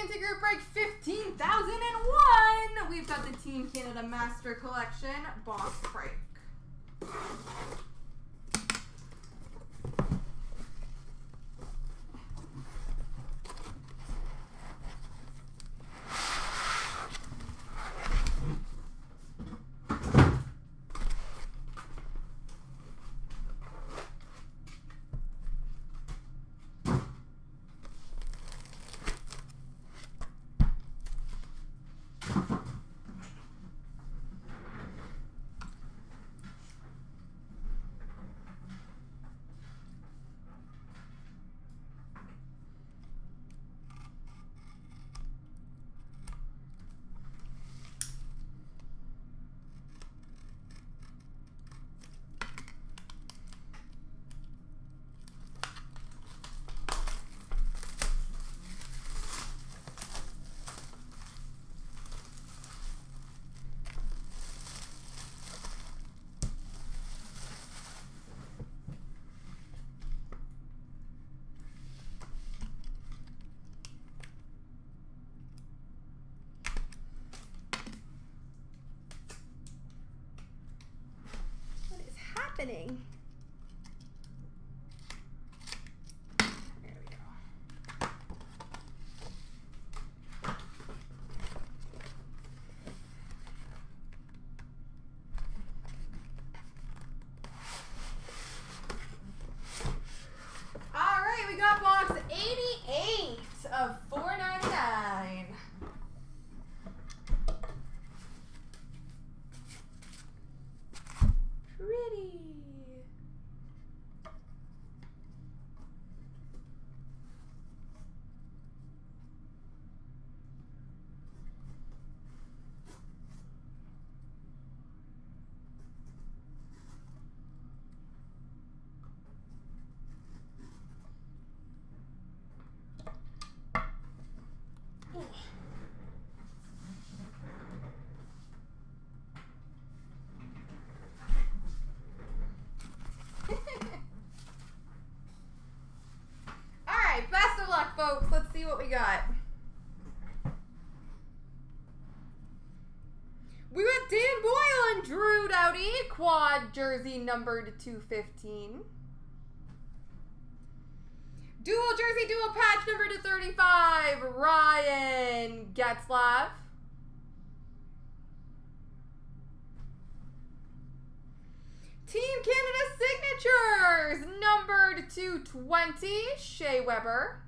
Group Break 15,001. We've got the Team Canada Master Collection box break. Happening? There we go. All right, we got box 88 of 499. Pretty. All right, best of luck, folks. Let's see what we got. We got Dan Boyle Doughty, quad jersey numbered 215. Dual jersey, dual patch number to 35, Ryan Getzlaf. Team Canada signatures, numbered to 20, Shea Weber.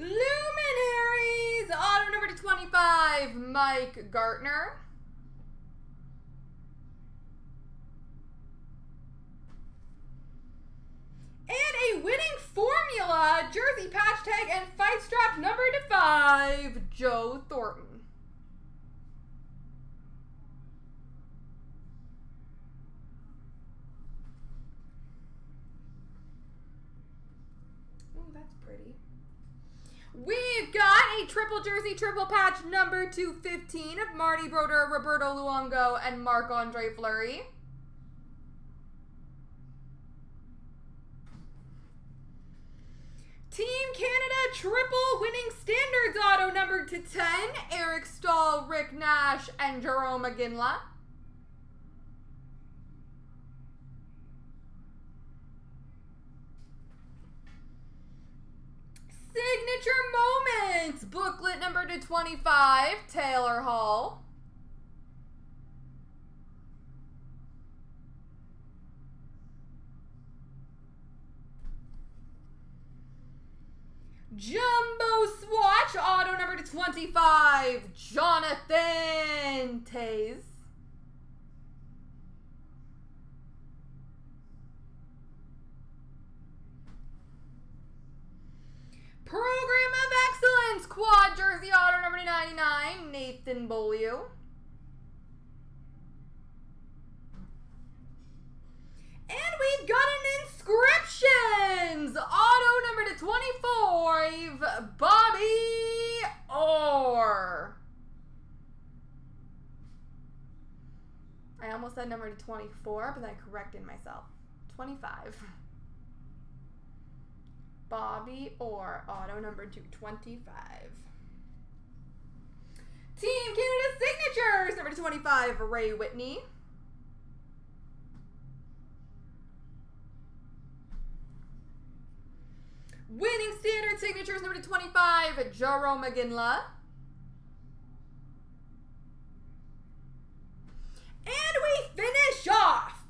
Luminaries, auto number to 25, Mike Gartner. And a winning formula, jersey patch tag and fight strap number to 5, Joe Thornton. Oh, that's pretty. We've got a triple jersey, triple patch number 215 of Marty Brodeur, Roberto Luongo, and Marc Andre Fleury. Team Canada triple winning standards auto number to 10, Eric Staal, Rick Nash, and Jarome Iginla. Moments, booklet number to 25, Taylor Hall. Jumbo Swatch, auto number to 25, Jonathan 99, Nathan Beaulieu. And we've got an inscriptions! Auto number to 25, Bobby Orr. I almost said number to 24, but I corrected myself. 25. Bobby Orr, auto number to 25. Number 25, Ray Whitney. Winning Standard Signatures, number 25, Jarome Iginla. And we finish off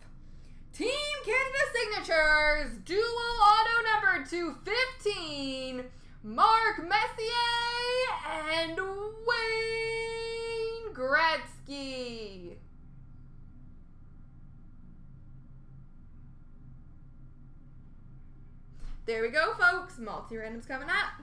Team Canada Signatures, dual auto number 215, Mark Messier and Gretzky. There we go, folks. Multi randoms coming up.